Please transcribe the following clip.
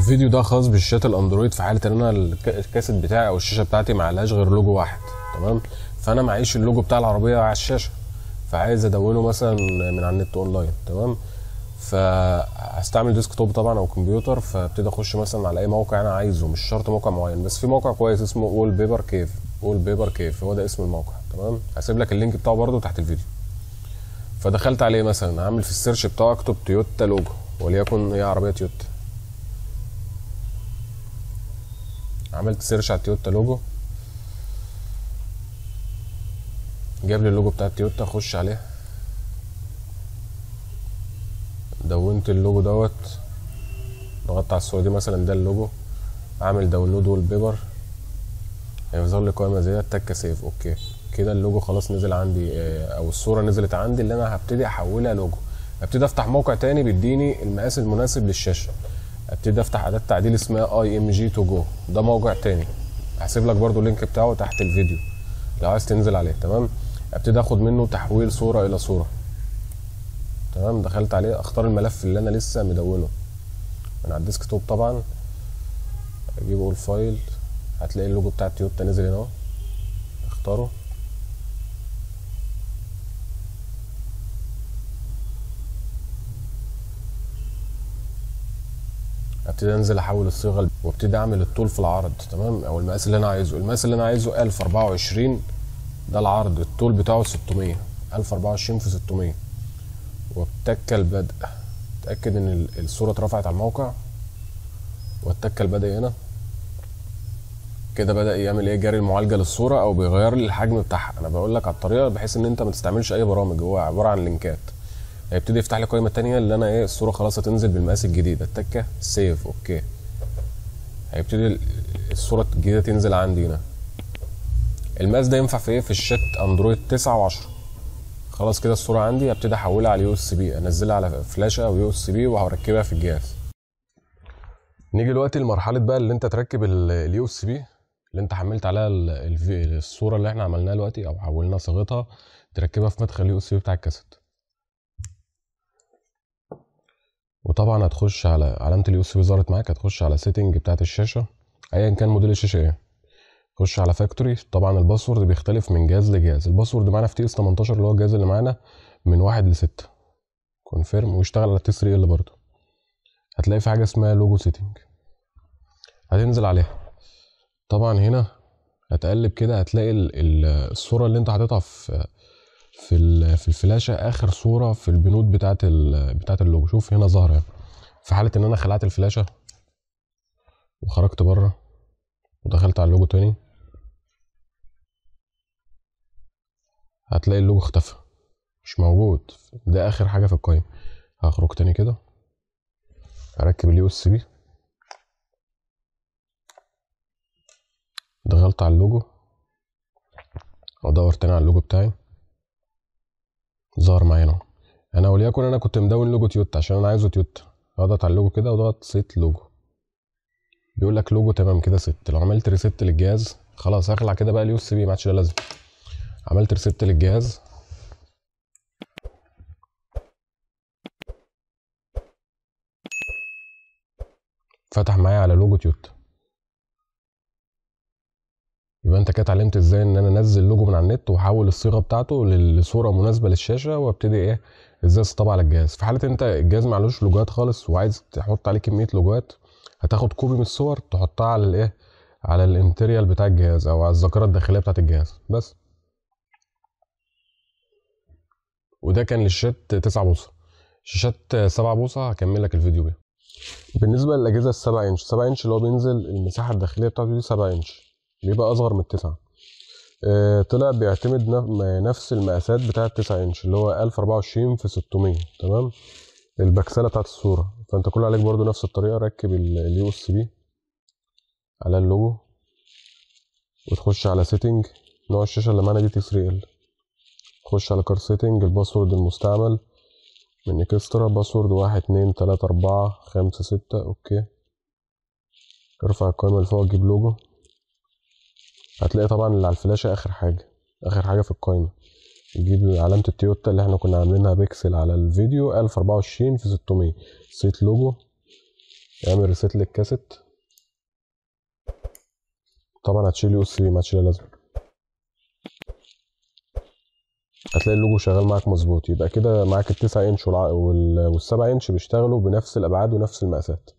الفيديو ده خاص بالشاشات ال Android في حالة ان أنا الك- الكاسيت بتاعي أو الشاشة بتاعتي ما عليهاش غير لوجو واحد تمام؟ فانا معيش اللوجو بتاع العربية على الشاشة فعايز ادونه مثلا من على النت اونلاين تمام؟ فهستعمل desktop طبعا أو كمبيوتر فابتدي اخش مثلا على اي موقع أنا عايزه مش شرط موقع معين بس في موقع كويس اسمه Wallpaper Cave Wallpaper Cave هو ده اسم الموقع تمام؟ هسيب لك ال link بتاعه برده تحت الفيديو. فدخلت عليه مثلا هعمل في ال search بتاعه اكتب تويوتا لوجو وليكن هي عربية تويوتا عملت search على تويوتا لوجو جاب لي اللوجو بتاع تويوتا اخش عليه. دونت اللوجو دوت. ضغطت على الصورة دي مثلا ده اللوجو. اعمل download wallpaper هيظهر لي قائمة زي تك save OK. كده اللوجو خلاص نزل عندي آه، أو الصورة نزلت عندي اللي أنا هبتدي أحولها لوجو. ابتدي أفتح موقع تاني بيديني المقاس المناسب للشاشة. ابتدي افتح اداه تعديل اسمها اي ام جي تو جو ده موقع تاني. هسيب لك برضو ال link بتاعه تحت الفيديو. لو عايز تنزل عليه تمام؟ ابتدي اخد منه تحويل صورة إلى صورة. تمام؟ دخلت عليه اختار الملف اللي أنا لسه مدونه. من على ال desktop طبعا. أجيب اول file هتلاقي اللوجو بتاع تويوتا نزل هنا أهو. اختاره. أبتدي أنزل أحول الصيغة وأبتدي أعمل الطول في العرض تمام؟ أو المقاس اللي أنا عايزه. المقاس اللي أنا عايزه 1024 ده العرض. الطول بتاعه 600 1024 في 600 وابتكى البدء أتأكد إن ال- الصورة اترفعت على الموقع. واتكى البدء هنا. كده بدأ يعمل إيه؟ جري المعالجة للصورة أو بيغير لي الحجم بتاعها. أنا بقول لك على الطريقة بحيث إن أنت ما تستعملش أي برامج. هو عبارة عن لينكات. هيبتدي يفتح لي قائمة تانية اللي أنا إيه الصورة خلاص هتنزل بالمقاس الجديد. التكة save OK. هيبتدي ال- الصورة الجديدة تنزل عندي هنا. المقاس ده ينفع في إيه؟ في الشاشات Android 9 و10 خلاص كده الصورة عندي هبتدي أحولها على USB. أنزلها على فلاشه أو USB وهركبها في الجهاز. نيجي دلوقتي لمرحلة بقى اللي أنت تركب ال USB اللي أنت حملت عليها الصورة اللي إحنا عملناها دلوقتي أو حولنا صيغتها تركبها في مدخل ال USB بتاع الكاسيت. وطبعا هتخش على علامه ال USB ظهرت معاك هتخش على setting بتاعت الشاشة. ايا كان موديل الشاشة إيه. خش على factory طبعا ال password بيختلف من جهاز لجهاز. ال password معانا في TS 18 اللي هو الجهاز اللي معانا من واحد لستة. confirm ويشتغل على T 3 L برضه. هتلاقي في حاجة اسمها logo setting هتنزل عليها. طبعا هنا هتقلب كده هتلاقي ال- ال- الصورة اللي أنت حاططها في في في الفلاشة آخر صورة في البنود بتاعه بتاعه اللوجو. شوف هنا ظاهرة في حالة إن أنا خلعت الفلاشة وخرجت بره ودخلت على اللوجو تاني هتلاقي اللوجو اختفى. مش موجود. ده آخر حاجة في القائمه هخرج تاني كده أركب ال USB دخلت على اللوجو وادور تاني على اللوجو بتاعي. ظهر معايا اهو أنا وليكن أنا كنت مدون لوجو تويوتا عشان أنا عايزه تويوتا. اضغط على اللوجو كده وأضغط set logo. بيقول لك لوجو تمام كده set logo عملت reset للجهاز خلاص هخلع كده بقى ال USB ما عادش لازم عملت reset للجهاز. فتح معايا على لوجو تويوتا. يبقى انت كده اتعلمت إزاي ان أنا انزل لوجو من على النت واحول الصيغة بتاعته لصوره مناسبه للشاشة وابتدي إيه إزاي اسطبها على الجهاز. في حالة انت الجهاز معلوش لوجوهات خالص وعايز تحط عليه كمية لوجوهات هتاخد copy من الصور تحطها على الايه على ال internal بتاع الجهاز أو على الذاكرة الداخلية بتاعت الجهاز. بس. وده كان للشاشات 9 بوصة. شاشات 7 بوصة هكمل لك الفيديو بيها. بالنسبة للأجهزة السبعة إنش 7 إنش اللي هو بينزل المساحة الداخلية بتاعته دي 7 إنش. بيبقى أصغر من التسعة. آه، طلع بيعتمد نف- نفس المقاسات بتاعه 9 انش اللي هو 1024 في 600 تمام؟ البكسلة بتاعت الصورة. فأنت كل عليك برضو نفس الطريقة ركب ال USB على اللوجو وتخش على setting نوع الشاشة اللي معانا دي T 3 L تخش على car setting ال password المستعمل من extra password واحد اتنين تلاتة أربعة خمسة ستة OK. ارفع القائمة اللي فوق تجيب لوجو هتلاقي طبعا اللي على الفلاشة آخر حاجة آخر حاجة في القائمة تجيب علامة التويوتا اللي إحنا كنا عاملينها بيكسل على الفيديو ألف اربعة وعشرين في ستمية. set logo. اعمل reset للكاسيت. طبعا هتشيل USB ما هتشيل لازمة. هتلاقي اللوجو شغال معاك مظبوط. يبقى كده معاك التسعة إنش والسبعة إنش بيشتغلوا بنفس الأبعاد ونفس المقاسات.